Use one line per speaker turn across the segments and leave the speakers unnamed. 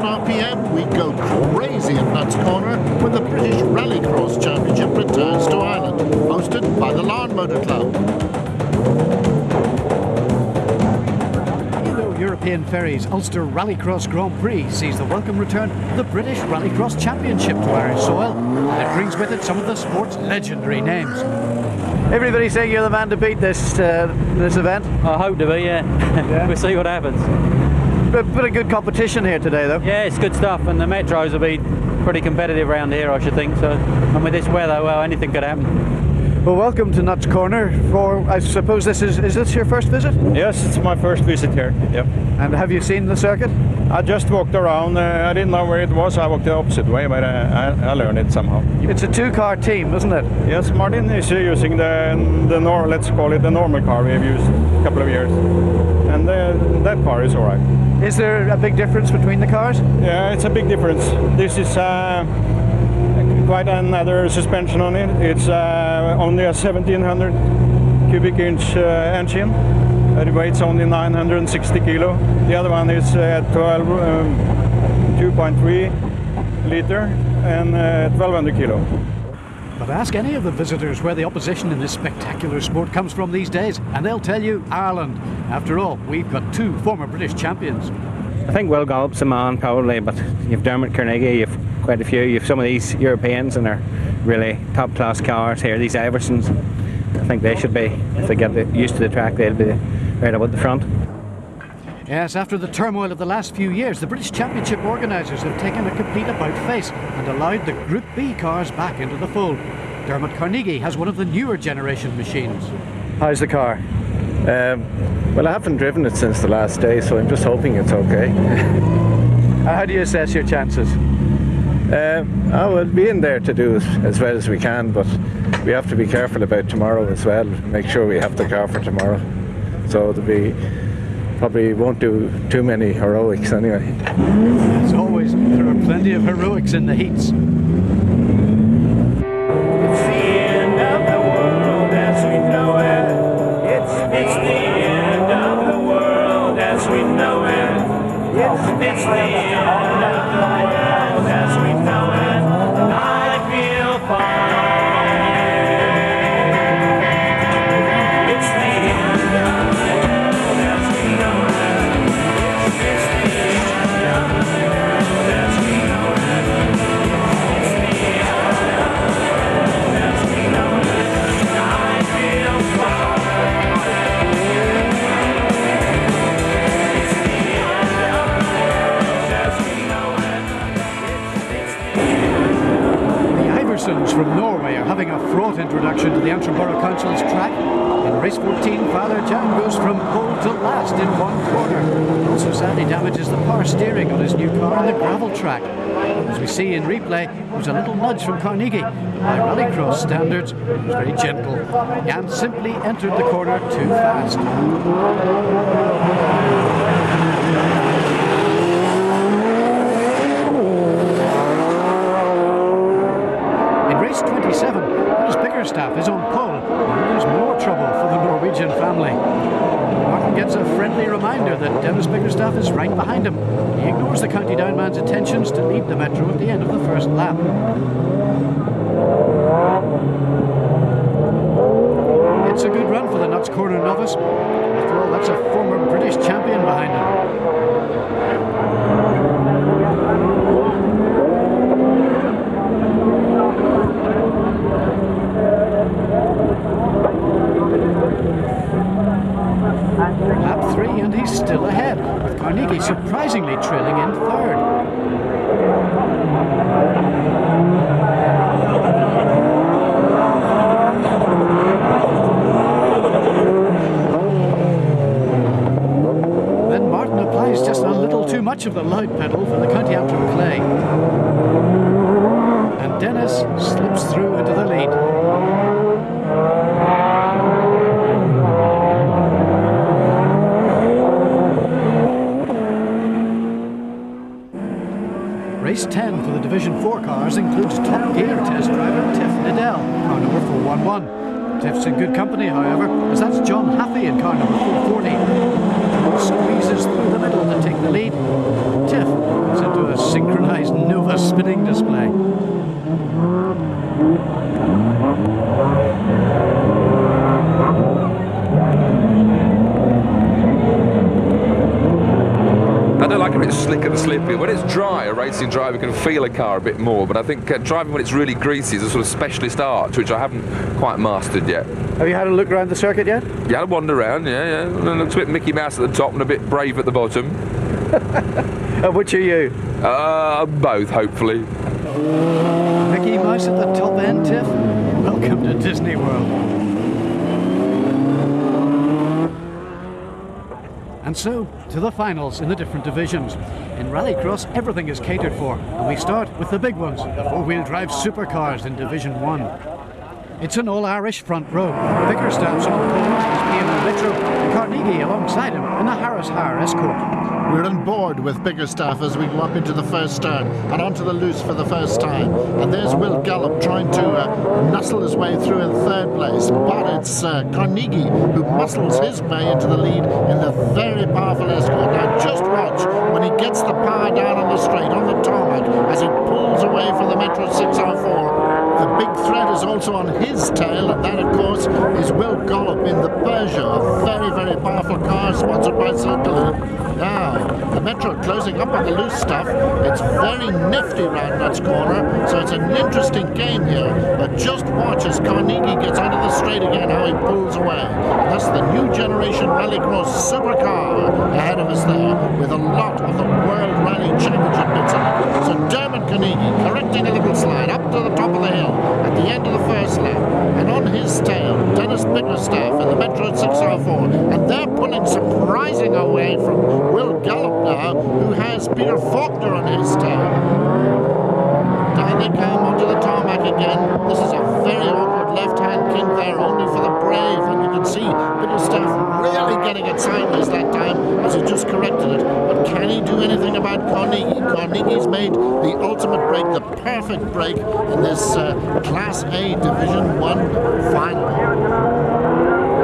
1,000 RPM, we go crazy at Nutts Corner when the British Rallycross Championship returns to Ireland, hosted by the Larne Motor Club.
European Ferries Ulster Rallycross Grand Prix sees the welcome return of the British Rallycross Championship to Irish soil. And it brings with it some of the sport's legendary names. Everybody saying you're the man to beat this uh, this event?
I hope to be, yeah. yeah. we'll see what happens.
But, but a good competition here today, though.
Yeah, it's good stuff, and the metros will be pretty competitive around here, I should think. So, and with this weather, well, anything could happen.
Well, welcome to Nutts Corner. For I suppose this is is this your first visit?
Yes, it's my first visit here. Yep.
And have you seen the circuit?
I just walked around. Uh, I didn't know where it was. I walked the opposite way, but uh, I, I, learned it somehow.
It's a two-car team, isn't it?
Yes, Martin is using the the nor let's call it the normal car we've used a couple of years, and uh, that car is all right.
Is there a big difference between the cars?
Yeah, it's a big difference. This is uh, quite another suspension on it. It's uh, only a 1700 cubic inch uh, engine. It weighs only 960 kilo. The other one is uh, 12, um, 2.3 liter and 1200 kilo.
But ask any of the visitors where the opposition in this spectacular sport comes from these days, and they'll tell you Ireland. After all, we've got two former British champions.
I think Will Gollop's a man, probably, eh, but you've Dermot Carnegie, you've quite a few. You've some of these Europeans and they're really top class cars here. These Iversens, I think they should be, if they get used to the track, they'll be right up at the front.
Yes, after the turmoil of the last few years, the British Championship organisers have taken a complete about face and allowed the Group B cars back into the fold. Dermot Carnegie has one of the newer generation machines. How's the car?
Um, well, I haven't driven it since the last day, so I'm just hoping it's okay.
How do you assess your chances?
Uh, I will be in there to do as well as we can, but we have to be careful about tomorrow as well. Make sure we have the car for tomorrow. So there'll be probably won't do too many heroics anyway.
As always, there are plenty of heroics in the heats. It's the from Norway are having a fraught introduction to the Antrim Borough Council's track. In race 14, Father Jan goes from pole to last in one corner. Also sadly damages the power steering on his new car on the gravel track. As we see in replay, it was a little nudge from Carnegie, but by rallycross standards, it was very gentle. Jan simply entered the corner too fast. race 27, Biggerstaff is on pole, and there's more trouble for the Norwegian family. Martin gets a friendly reminder that Dennis Biggerstaff is right behind him. He ignores the County Down man's intentions to lead the Metro at the end of the first lap. It's a good run for the Nutts Corner novice. After all, that's a former British champion behind him. Lap three, still ahead, with Carnegie surprisingly trailing in third. Then Martin applies just a little too much of the loud pedal company, however, as that's John Haffey in car number 440. Squeezes through the middle to take the lead. Tiff is into a
synchronised Nova spinning display. I don't like it when it's slick and slippery. When it's dry, a racing driver can feel a car a bit more, but I think uh, driving when it's really greasy is a sort of specialist art, which I haven't quite mastered yet.
Have you had a look around the circuit yet?
Yeah, I wander around, yeah, yeah. And it looks a bit Mickey Mouse at the top and a bit brave at the bottom.
and which are you?
Uh, both, hopefully.
Mickey Mouse at the top end, Tiff? Welcome to Disney World. And so, to the finals in the different divisions. In Rallycross, everything is catered for, and we start with the big ones, the four-wheel drive supercars in Division 1. It's an all-Irish front row. Biggerstaff's on pole, Metro, and Carnegie alongside him in the Harris Hire Escort.
We're on board with Biggerstaff as we go up into the first turn and onto the loose for the first time. And there's Will Gollop trying to uh, nuzzle his way through in third place. But it's uh, Carnegie who muscles his way into the lead in the very powerful escort. Now just watch when he gets the power down on the straight, on the tarmac, as he pulls away from the Metro 6R4. The big threat is also on his tail, and that, of course, is Will Gollop in the Peugeot, a very, very powerful car sponsored by Circular. Now, the Metro closing up on the loose stuff. It's very nifty round Nutts Corner, so it's an interesting game here. But just watch as Carnegie gets onto the straight again, how he pulls away. That's the new generation Rallycross supercar ahead of us there, with a lot of the World Rally Championship bits in it. So Dermot Carnegie correcting a little slide up to the top of the hill at the end of the first lap. And on his tail, Dennis Biggerstaff in the Metro 6R4. And they're pulling surprising away from Gollop now, who has Peter Faulkner on his tail. Down they come onto the tarmac again. This is a very awkward left-hand kink there, only for the brave. And you can see Biggerstaff really getting it sideways that time as he just corrected it. But can he do anything about Carnegie? Carnegie's made the ultimate break, the perfect break in this uh, Class A Division 1 final.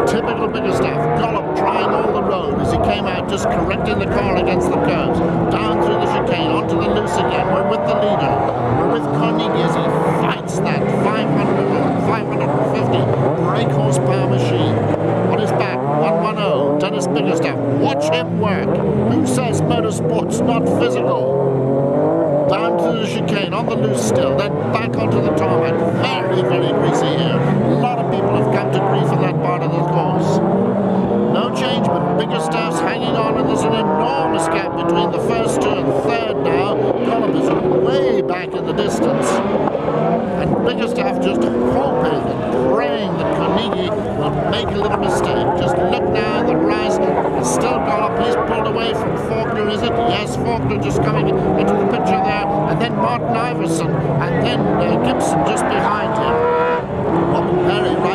Typical Biggerstaff. Gollop trying all the road as he came out, just correcting the car against the curves. Down through the chicane, onto the loose again. We're with the leader. We're with Carnegie as he fights that 500 550 brake horsepower machine. On his back, 110, Dennis Biggerstaff. Watch him work. Who says motorsport's not physical? down to the chicane, on the loose still, then back onto the tarmac. Very, very greasy here. A lot of people have come to grief in that part of the course. No change, but Biggerstaff's hanging on, and there's an enormous gap between the first two and third now. Gollop is way back in the distance. And Biggerstaff just hoping and praying that Carnegie will make a little mistake. Just look now, the rise is still Gollop. He's pulled away from Faulkner, is it? Yes, Faulkner just coming into the picture there. And then Martin Iversen, and then uh, Gibson just behind him.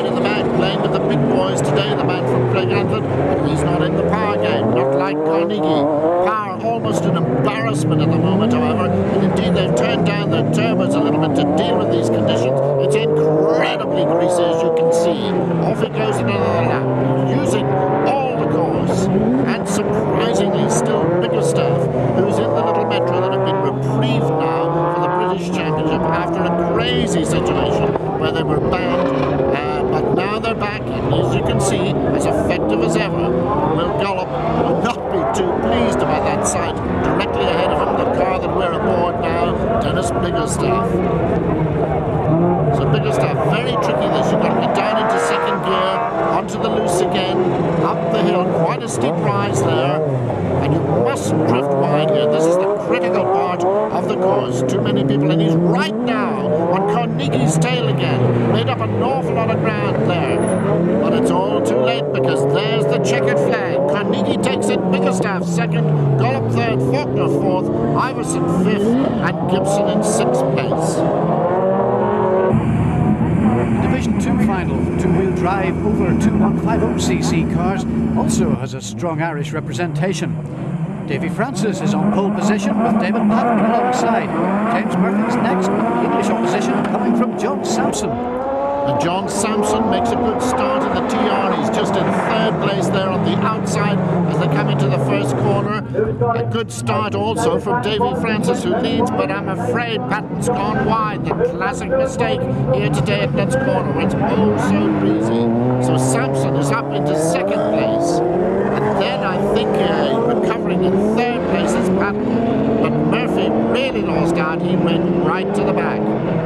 In the bag, playing with the big boys today, the man from Craig Anthony, but he's not in the power game, not like Carnegie. Power almost an embarrassment at the moment, however, and indeed they've turned down their turbos a little bit to deal with these conditions. It's incredibly greasy, as you can see. Off it goes another lap, using all the course, and surprisingly still Biggerstaff, who's in the little metro that have been reprieved now for the British Championship after a crazy situation where they were banned, uh, but now they're back, and as you can see, as effective as ever. Will Gollop will not be too pleased about that sight. Directly ahead of him, the car that we're aboard now, Dennis Biggerstaff. So Biggerstaff, very tricky this. You've got to get down into second gear, onto the loose again, up the hill, quite a steep rise there, and you mustn't drift wide here. This is the critical part Too many people, and he's right now on Carnegie's tail again. Made up an awful lot of ground there. But it's all too late because there's the checkered flag. Carnegie takes it, Biggerstaff second, Gollop third, Faulkner fourth, Iversen fifth, and Gibson in sixth place.
Division 2 final, two-wheel drive over 2150cc cars, also has a strong Irish representation. Davy Francis is on pole position with David Patton alongside. James Murphy's next, with the English opposition coming from John Sampson.
And John Sampson makes a good start in the TR. He's just in third place there on the outside as they come into the first corner. A good start also from Davy Francis, who leads, but I'm afraid Patton's gone wide. The classic mistake here today at Nutts Corner. It's oh so breezy. So Sampson is up into second place. And then I think uh, In third place is Patton. But Murphy really lost out. He went right to the back.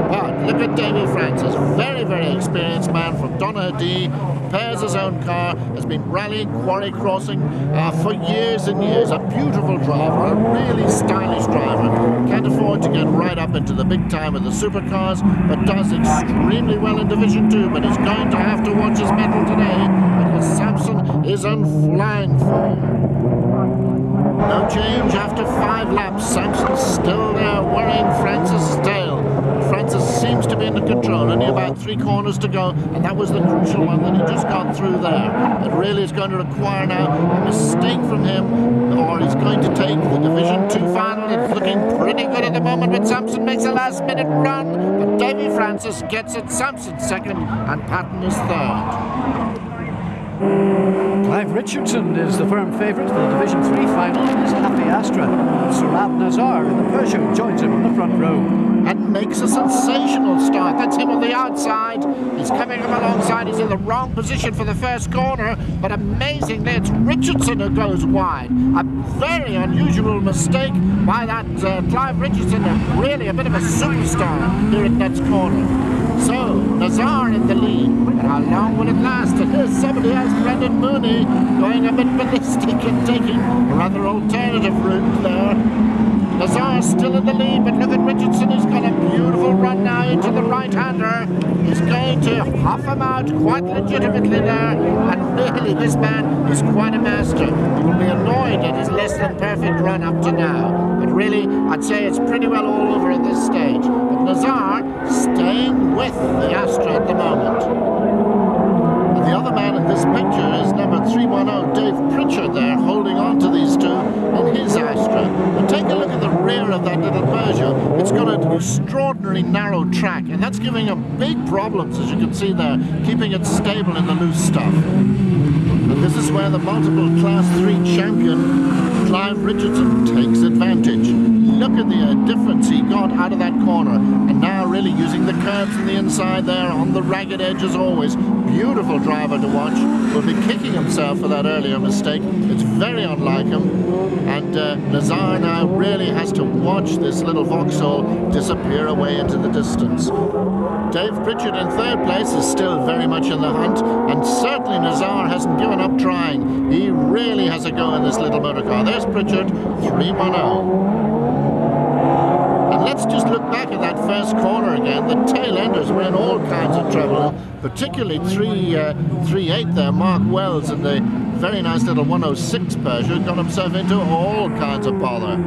But look at Davy Francis, very, very experienced man from Donaghadee, prepares his own car, has been rallying Quarry Crossing uh, for years and years. A beautiful driver, a really stylish driver. Can't afford to get right up into the big time of the supercars, but does extremely well in Division 2. But is going to have to watch his mettle today because Sampson is on flying form. No change after five laps. Sampson's still there, worrying Francis' tail. Francis seems to be in control. Only about three corners to go, and that was the crucial one that he just got through there. It really is going to require now a mistake from him, or he's going to take the Division 2 final. It's looking pretty good at the moment, but Sampson makes a last-minute run. But Davy Francis gets it. Sampson second, and Patton is third.
Clive Richardson is the firm favourite for the Division 3 final in his Happy Astra. Surab Nazar in the Peugeot joins him on the front row.
And makes a sensational start. That's him on the outside. He's coming up alongside. He's in the wrong position for the first corner, but amazingly, it's Richardson who goes wide. A very unusual mistake by that uh, Clive Richardson, really a bit of a superstar here at Nutts Corner. So, Nazar in the lead. But how long will it last? And here's somebody else, Brendan Mooney, going a bit ballistic and taking a rather alternative route there. Nazar still in the lead, but look at Richardson. He's got a beautiful run now into the right-hander. He's going to huff him out quite legitimately there. And really, this man is quite a master. He will be annoyed at his less than perfect run up to now. But really, I'd say it's pretty well all over at this stage. But Nazar staying with the Astra at the moment. And The other man in this picture is number 310, Dave Pritchard there, holding on to these two in his Astra. And take a look at the rear of that little Peugeot. It's got an extraordinarily narrow track, and that's giving him big problems, as you can see there, keeping it stable in the loose stuff. And this is where the multiple Class 3 champion, Clive Richardson, takes advantage look at the uh, difference he got out of that corner. And now really using the curves on the inside there on the ragged edge as always. Beautiful driver to watch. Will be kicking himself for that earlier mistake. It's very unlike him. And uh, Nazar now really has to watch this little Vauxhall disappear away into the distance. Dave Pritchard in third place is still very much in the hunt. And certainly Nazar hasn't given up trying. He really has a go in this little motor car. There's Pritchard, 310 let's just look back at that first corner again. The tail enders were in all kinds of trouble, particularly 3 uh, 3 there. Mark Wells and the very nice little 106 Peugeot got himself into all kinds of bother.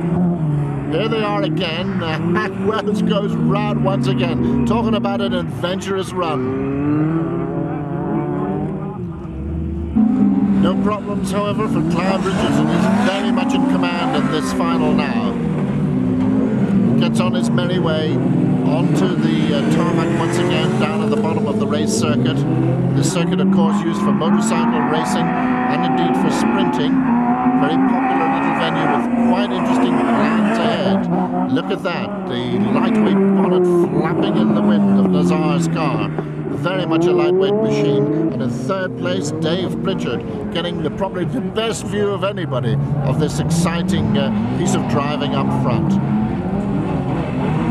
Here they are again. Uh, Wells goes round once again, talking about an adventurous run. No problems, however, for Clive Richardson. He's very much in command in this final now gets on his merry way onto the uh, tarmac once again down at the bottom of the race circuit. This circuit, of course, used for motorcycle racing and indeed for sprinting. Very popular little venue with quite interesting plans ahead. Look at that, the lightweight bonnet flapping in the wind of Nazar's car very much a lightweight machine. And in third place, Dave Pritchard, getting the, probably the best view of anybody of this exciting uh, piece of driving up front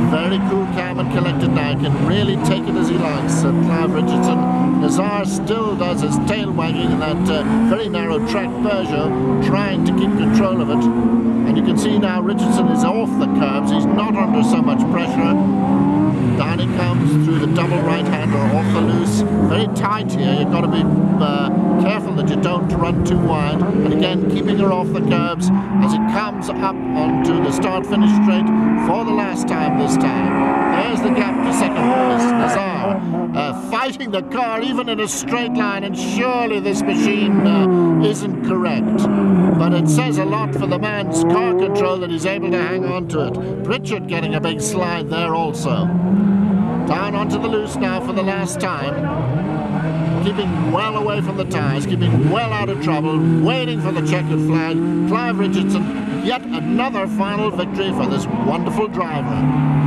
very cool, calm and collected now. Can really take it as he likes. Uh, Clive Richardson. Nazar still does his tail wagging in that uh, very narrow track Peugeot, trying to keep control of it. And you can see now Richardson is off the curbs. He's not under so much pressure. Down he comes through the double right-hander off the loose. Very tight here. You've got to be uh, careful that you don't run too wide. And again, keeping her off the curbs as it comes up onto the start-finish straight for the last time this time. There's the gap to second place. Nazar uh, fighting the car even in a straight line, and surely this machine uh, isn't correct. But it says a lot for the man's car control that he's able to hang on to it. Pritchard getting a big slide there also. Down onto the loose now for the last time keeping well away from the tyres, keeping well out of trouble, waiting for the checkered flag. Clive Richardson, yet another final victory for this wonderful driver.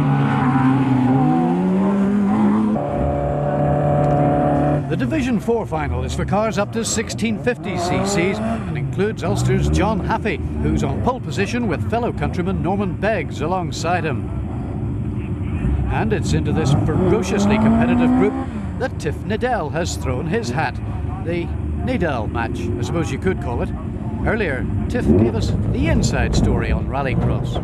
Division 4 final is for cars up to 1650 cc's and includes Ulster's John Haffey, who's on pole position with fellow countryman Norman Beggs alongside him. And it's into this ferociously competitive group that Tiff Needell has thrown his hat. The Needell match, I suppose you could call it. Earlier, Tiff gave us the inside story on Rallycross.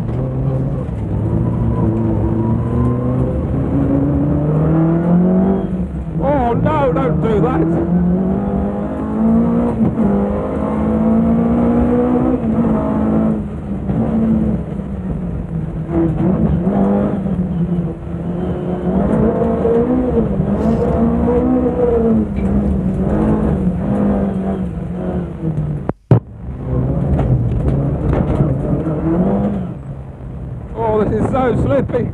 Oh no, don't do that! So slippy.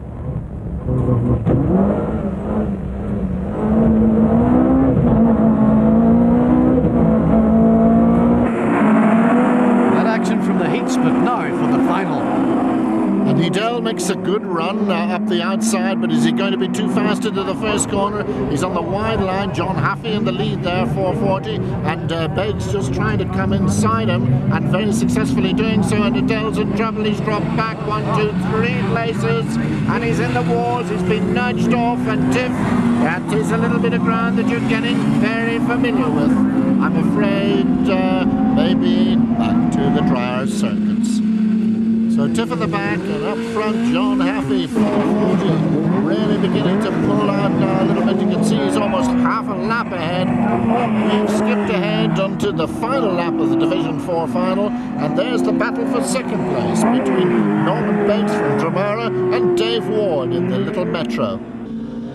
That action from the heats, but now for the final.
And Needell makes a good run uh, up the outside, but is he going to be too fast into the first corner? He's on the wide line. John Haffey in the lead there, 440, and uh, Beggs just trying to come inside him, and very successfully doing so. And Needell's in trouble. He's dropped back one, two, three places, and he's in the walls. He's been nudged off, and Tiff, that is a little bit of ground that you're getting very familiar with. I'm afraid uh, maybe back to the drier circuits. So Tiff at the back and up front John Haffey 440 really beginning to pull out now a little bit. You can see he's almost half a lap ahead. We've skipped ahead onto the final lap of the Division 4 final and there's the battle for second place between Norman Bates from Dromara and Dave Ward in the Little Metro.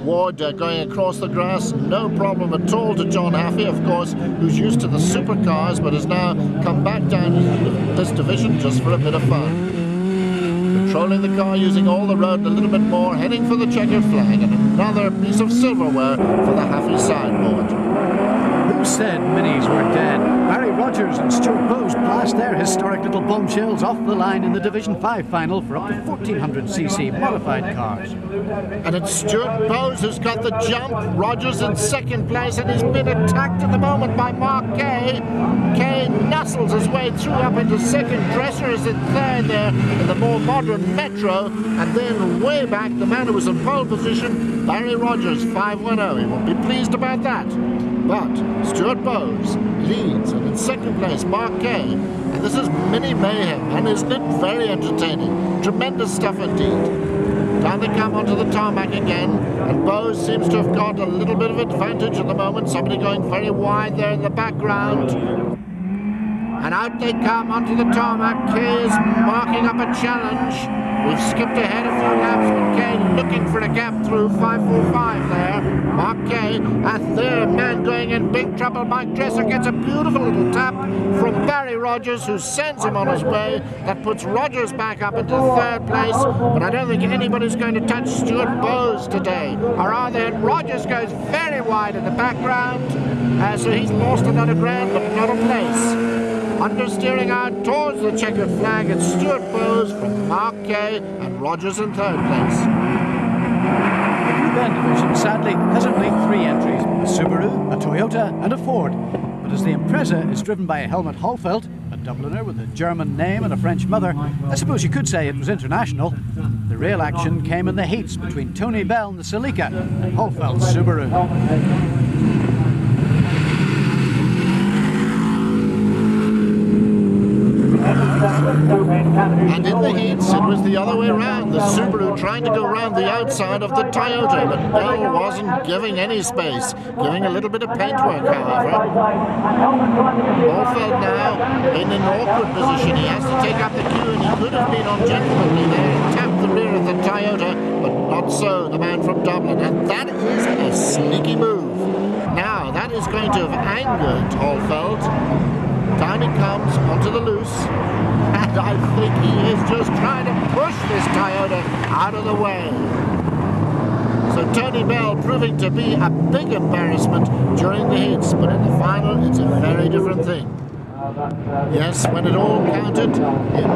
Ward uh, going across the grass, no problem at all to John Haffey, of course, who's used to the supercars but has now come back down into this division just for a bit of fun. Controlling the car, using all the road a little bit more, heading for the checkered flag and another piece of silverware for the Haffey sideboard.
Who said minis were dead? Barry Rogers and Stuart Bowes blast their historic little bombshells off the line in the Division 5 final for up to 1400cc modified cars.
And it's Stuart Bowes who's got the jump. Rogers in second place, and he's been attacked at the moment by Mark Kay. Kay nuzzles his way through up into second. Dresser is in third there in the more modern Metro. And then way back, the man who was in pole position, Barry Rogers, 510. He won't be pleased about that. But Stuart Bowes leads, and in second place, Kay. And this is mini mayhem, and isn't it very entertaining? Tremendous stuff indeed. Down they come onto the tarmac again, and Bowes seems to have got a little bit of advantage at the moment. Somebody going very wide there in the background. And out they come onto the tarmac. Kay is marking up a challenge. We've skipped ahead a few laps, but Kay looking for a gap through 545 there. Mark Kay, and there, man going in big trouble. Mike Dresser gets a beautiful little tap from Barry Rogers, who sends him on his way. That puts Rogers back up into third place, but I don't think anybody's going to touch Stuart Bowes today. Or are they? Rogers goes very wide in the background, uh, so he's lost another grand, but not a. Understeering out towards the checkered flag, it's Stuart Bowes from Mark Kay and Rogers in third place.
The Group division sadly has only three entries a Subaru, a Toyota, and a Ford. But as the Impreza is driven by a Helmut Holfeld, a Dubliner with a German name and a French mother, I suppose you could say it was international. The real action came in the heats between Tony Bell and the Celica and Holfeld's Subaru.
And in the heats, it was the other way around. The Subaru trying to go around the outside of the Toyota, but Bell wasn't giving any space, giving a little bit of paintwork, however. Holfeld now in an awkward position. He has to take up the cue, and he could have been on gentlemanly there and tapped the rear of the Toyota, but not so, the man from Dublin. And that is a sneaky move. Now, that is going to have angered Holfeld. Time he comes onto the loose, and I think he is just trying to push this Toyota out of the way. So Tony Bell proving to be a big embarrassment during the heats, but in the final it's a very different thing. Yes, when it all counted, final,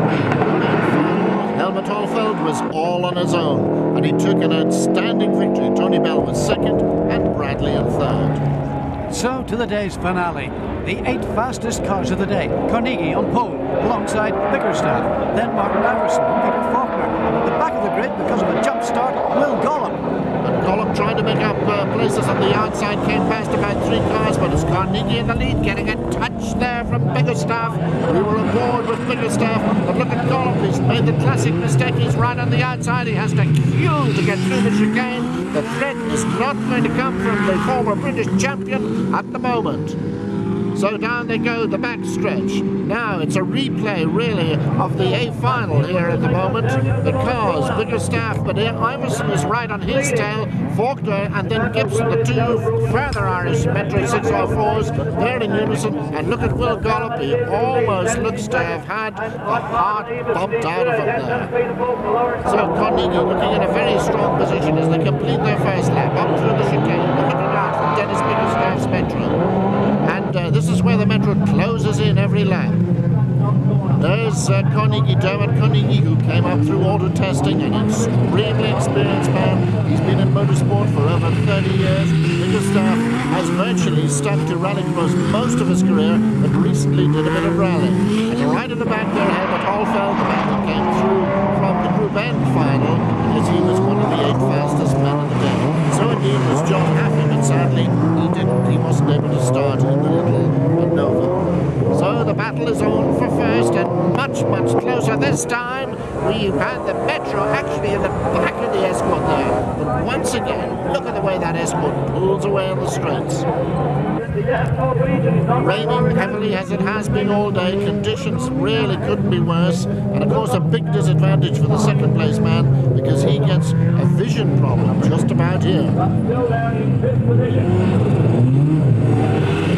Helmut Holfeld was all on his own, and he took an outstanding victory. Tony Bell was second, and Bradley in third.
So to the day's finale. The eight fastest cars of the day. Carnegie on pole, alongside Biggerstaff. Then Martin Iversen Peter Faulkner. At the back of the grid, because of a jump start, Will Gollop.
And Gollop trying to make up uh, places on the outside, came past about three cars, but it's Carnegie in the lead, getting a touch there from Biggerstaff. We were aboard with Biggerstaff, but look at Gollop, he's made the classic mistake, he's right on the outside, he has to queue to get through the chicane. The threat is not going to come from the former British champion at the moment. So down they go, the back stretch. Now it's a replay, really, of the A final here at the moment. The cars, Biggerstaff, but Iversen is right on his tail. Faulkner and then Gibson, the two further Irish Metro 6R4s, they're in unison. And look at Will Gollop, he almost looks to have had the heart bumped out of him there. So Carnegie looking in a very strong position as they complete their first lap up through the chicane. Dennis Biggerstaff's Metro. And uh, this is where the Metro closes in every lap. There's uh, Carnegie, Dermot Carnegie, who came up through auto testing, an extremely experienced man. He's been in motorsport for over 30 years. Biggerstaff has virtually stuck to rallycross most of his career, but recently did a bit of rally. And right at the back there, Helmut Hohlfeld, the man who came through from the Group N final, as he was one of the eight fastest men of the day. So indeed was John Haffey, but sadly he didn't. He wasn't able to start in the little Nova. So the battle is on for first and much, much closer this time. We've had the Metro actually in the back of the Escort there. But once again, look at the way that Escort pulls away on the straights. Raining heavily as it has been all day, conditions really couldn't be worse. And of course, a big disadvantage for the second place man because he gets a vision problem just about here.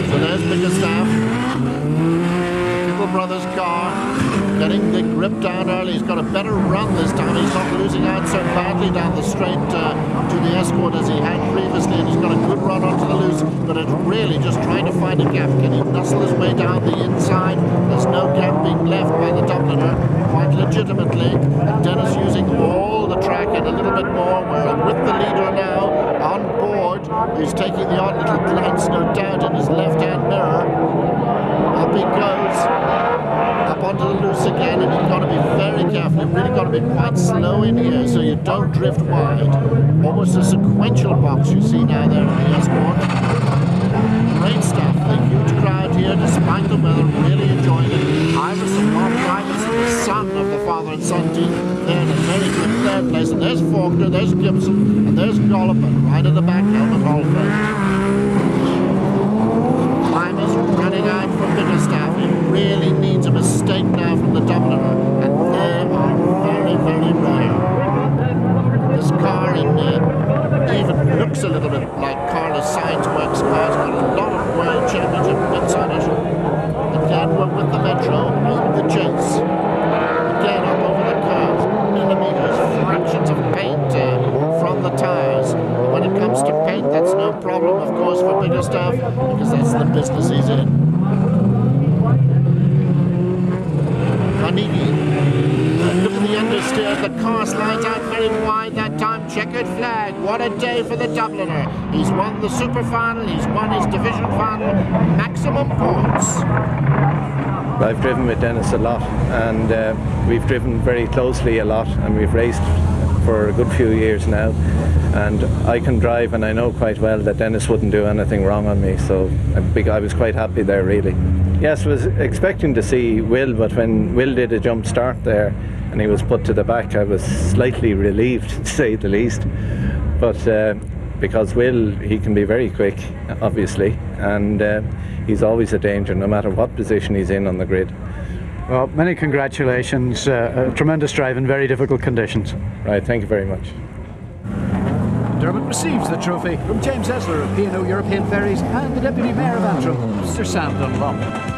So there's Biggerstaff. Kimball Brothers car getting the grip down early. He's got a better run this time. He's not losing out so badly down the straight uh, to the escort as he had previously, and he's got a good run onto the loose. But it's really just trying to find a gap. Can he nuzzle his way down the inside? There's no gap being left by the Dubliner, quite legitimately. And Dennis using all a little bit more. We're with the leader now on board. He's taking the odd little glance, no doubt, in his left-hand mirror. Up he goes up onto the loose again, and you've got to be very careful. You've really got to be quite slow in here so you don't drift wide. Almost a sequential box you see now there in the escort. Great stuff. The huge crowd here, despite the weather, really enjoying it. Iversen, Mark Iversen, son of the father and son team, they're in a very good third place. And there's Faulkner, there's Gibson, and there's Gollop, right in the back, Helmut Hohlfeld time is running out for Biggerstaff. He really needs a mistake now from the Dubliner, and they are very, very rare. This car in uh, even looks a little bit like Carlos Sainz Works cars, got a lot of World Championship bits on it. Again, we're with the Metro in the chase. Again, up over the curves, millimeters, fractions of paint uh, from the tires. When it comes to paint, that's no problem, of course, for Biggerstaff, because that's the business he's in. Carnegie. Uh, look at the understeer. The car slides out very wide that time. Checkered flag. What a day for the Dubliner. He's won final. He's won his division final. Maximum points.
I've driven with Dennis a lot, and uh, we've driven very closely a lot, and we've raced for a good few years now. And I can drive, and I know quite well that Dennis wouldn't do anything wrong on me. So I was quite happy there, really. Yes, was expecting to see Will, but when Will did a jump start there, and he was put to the back, I was slightly relieved, to say the least. But uh, because Will, he can be very quick, obviously, and uh, he's always a danger, no matter what position he's in on the grid.
Well, many congratulations. Uh, a tremendous drive in very difficult conditions.
Right, thank you very much.
Dermot receives the trophy from James Esler of P&O European Ferries and the Deputy Mayor of Antrim, Mr Sam Dunlop.